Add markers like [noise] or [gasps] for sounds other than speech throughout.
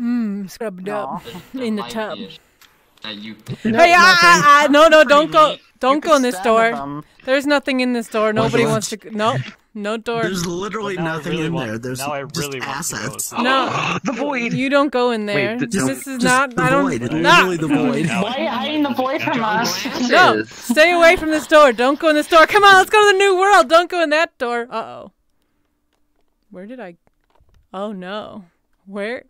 Mmm, scrubbed up in the tub. That you. hey, I, I, I, no, no, don't go, don't go in this door. them. There's nothing in this door. Nobody what? wants to. g- No, no door. There's literally Well, nothing really in want- there. There's now I just really want assets. inside. No, [gasps] The void. you don't go in there. Wait, th- this is not. the I don't. void. It's Nah. literally the void. Why are you hiding the void from us? No, stay away from this door. Don't go in this door. Come on, let's go to the new world. Don't go in that door. Uh oh. Where did I? Oh no. Where?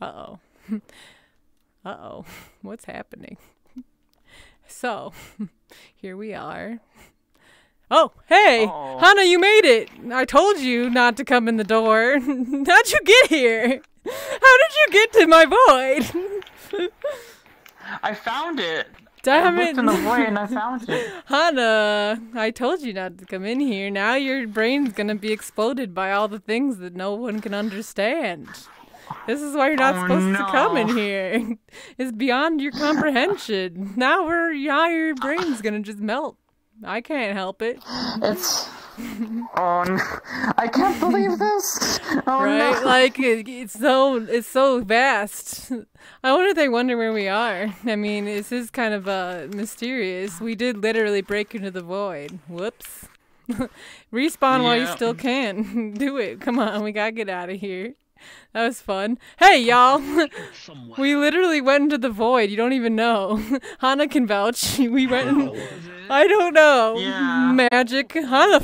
Uh oh. [laughs] uh oh. [laughs] What's happening? [laughs] So, here we are. Oh, hey! Oh. Hannah, you made it! I told you not to come in the door. How'd you get here? How did you get to my void? I found it. Damn I it! looked in the void and I found it. Hannah, I told you not to come in here. Now your brain's gonna be exploded by all the things that no one can understand. This is why you're not Oh, supposed to come in here. [laughs] It's beyond your comprehension. Now we're now your brain's gonna just melt. I can't help it. It's. Oh, no. I can't believe this. [laughs] Oh right? no. Like it, it's so it's so vast. I wonder if they wonder where we are. I mean, this is kind of uh mysterious. We did literally break into the void. Whoops. [laughs] Respawn while you still can. Do it. Come on, we gotta get out of here. That was fun. Hey, y'all. we literally went into the void. You don't even know. [laughs] Hana can vouch. [laughs] We went. In, I don't know. Yeah. Magic. Hana